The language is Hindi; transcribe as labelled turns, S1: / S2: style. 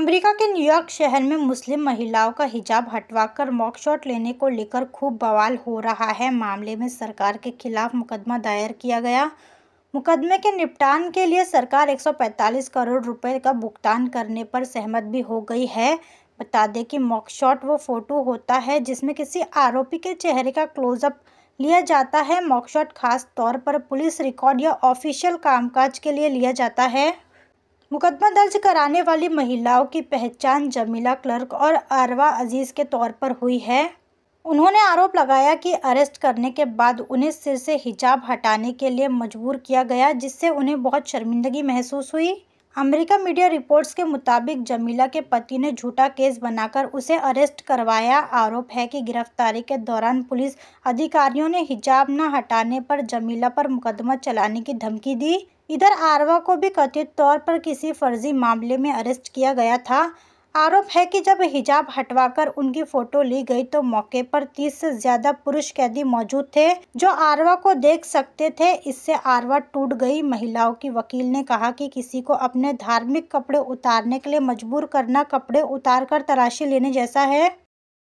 S1: अमेरिका के न्यूयॉर्क शहर में मुस्लिम महिलाओं का हिजाब हटवाकर मॉकशॉट लेने को लेकर खूब बवाल हो रहा है। मामले में सरकार के खिलाफ मुकदमा दायर किया गया। मुकदमे के निपटान के लिए सरकार 145 करोड़ रुपए का भुगतान करने पर सहमत भी हो गई है। बता दें कि मॉकशॉट वो फ़ोटो होता है जिसमें किसी आरोपी के चेहरे का क्लोजअप लिया जाता है। मॉकशॉट खास तौर पर पुलिस रिकॉर्ड या ऑफिशियल कामकाज के लिए लिया जाता है। मुकदमा दर्ज कराने वाली महिलाओं की पहचान जमीला क्लर्क और अरवा अज़ीज़ के तौर पर हुई है। उन्होंने आरोप लगाया कि अरेस्ट करने के बाद उन्हें सिर से हिजाब हटाने के लिए मजबूर किया गया, जिससे उन्हें बहुत शर्मिंदगी महसूस हुई। अमेरिका मीडिया रिपोर्ट्स के मुताबिक, जमीला के पति ने झूठा केस बनाकर उसे अरेस्ट करवाया। आरोप है कि गिरफ्तारी के दौरान पुलिस अधिकारियों ने हिजाब न हटाने पर जमीला पर मुकदमा चलाने की धमकी दी। इधर आरवा को भी कथित तौर पर किसी फर्जी मामले में अरेस्ट किया गया था। आरोप है कि जब हिजाब हटवाकर उनकी फ़ोटो ली गई तो मौके पर तीस से ज़्यादा पुरुष कैदी मौजूद थे, जो आरवा को देख सकते थे। इससे आरवा टूट गई। महिलाओं की वकील ने कहा कि किसी को अपने धार्मिक कपड़े उतारने के लिए मजबूर करना, कपड़े उतारकर तराशी लेने जैसा है।